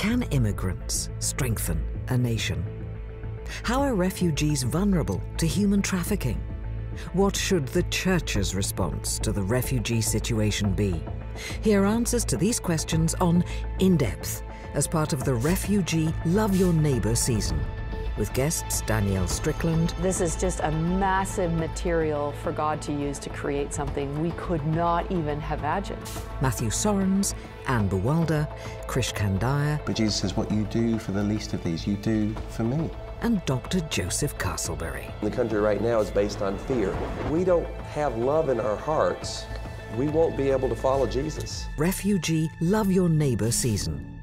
Can immigrants strengthen a nation? How are refugees vulnerable to human trafficking? What should the Church's response to the refugee situation be? Hear answers to these questions on In Depth as part of the Refugee Love Your Neighbour season with guests Danielle Strickland. This is just a massive material for God to use to create something we could not even have imagined. Matthew Soerens, Anne Buwalda, Krish Kandiah. But Jesus says, What you do for the least of these, you do for me. And Dr. Joseph Castleberry. The country right now is based on fear. We don't have love in our hearts, we won't be able to follow Jesus. Refugee Love Your Neighbour season